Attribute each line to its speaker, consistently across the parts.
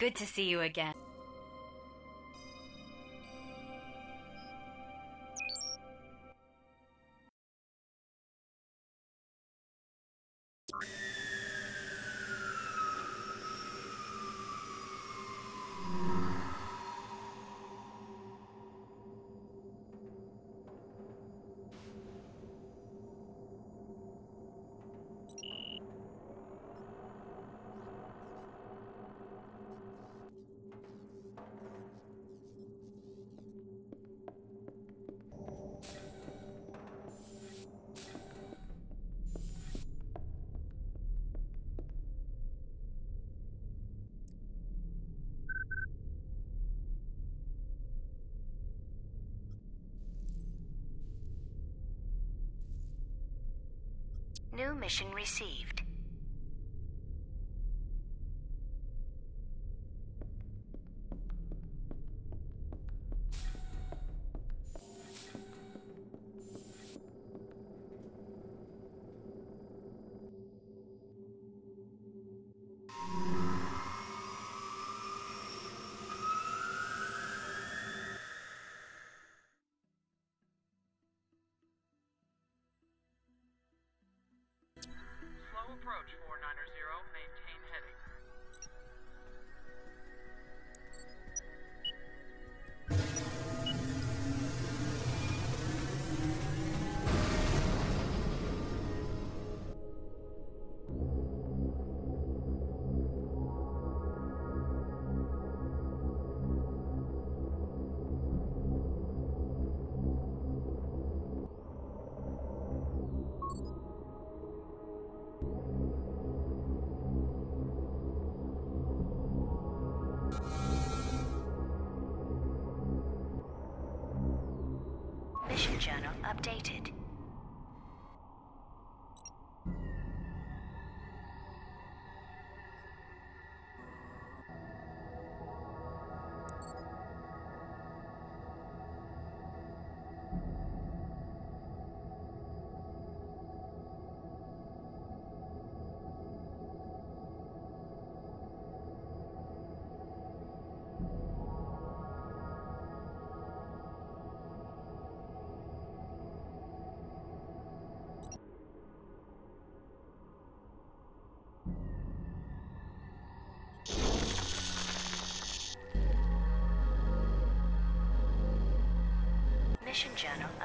Speaker 1: Good to see you again.
Speaker 2: New mission received. Updated.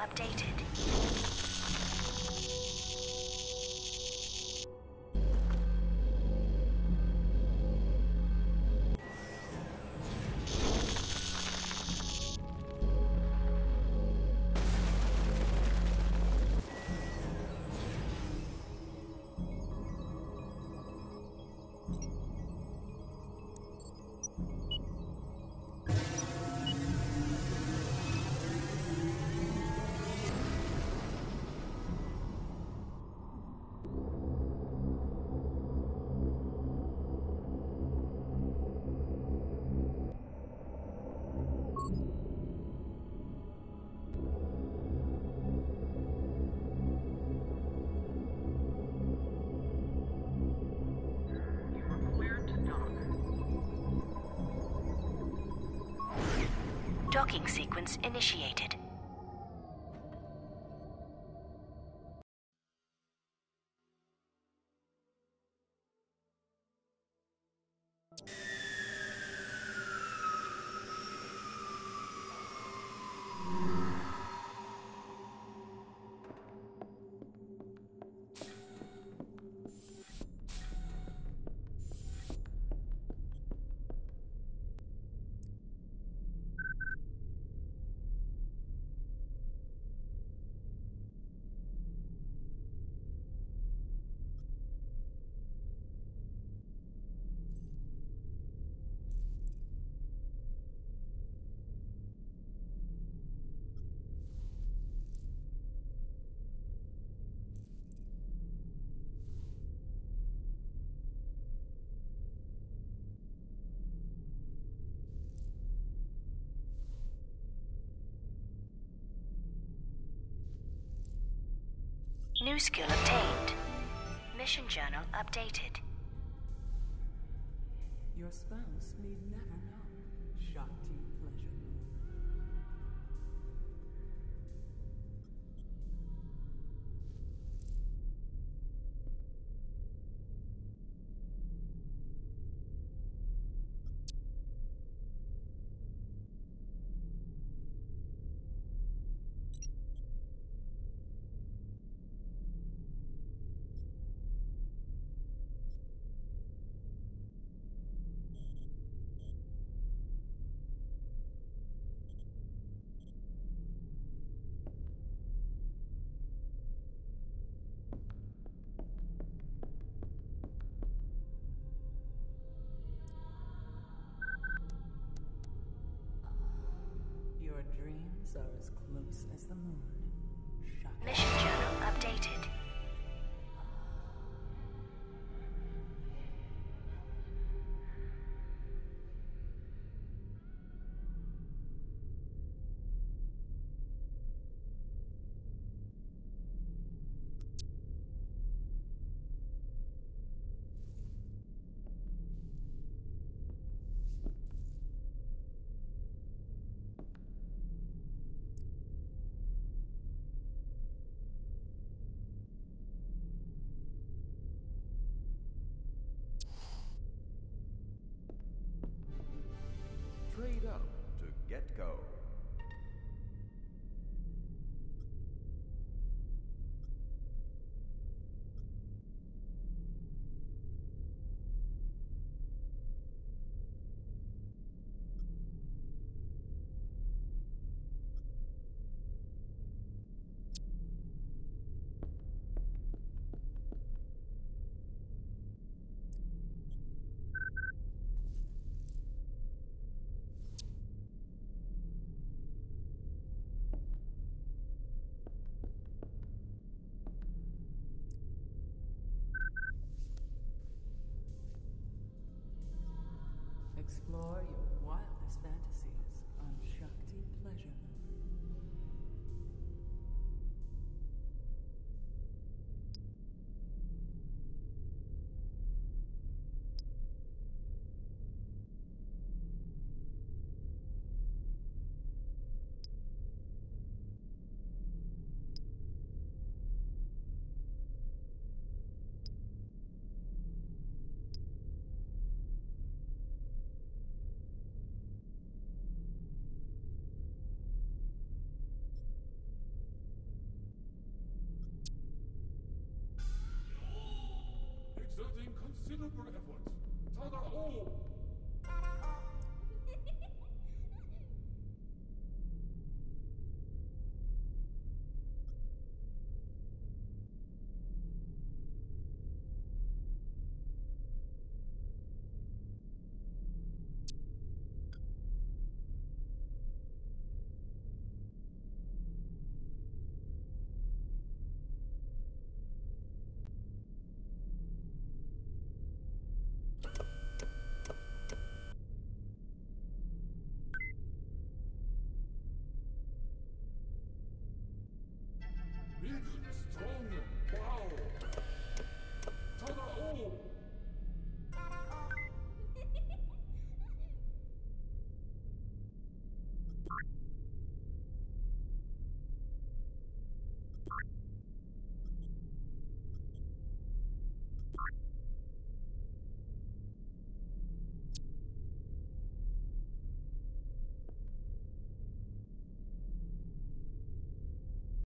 Speaker 2: Updated. Docking sequence initiated. New skill obtained. Mission journal updated.
Speaker 1: Your spouse need never are as close as the moon.
Speaker 3: To
Speaker 4: you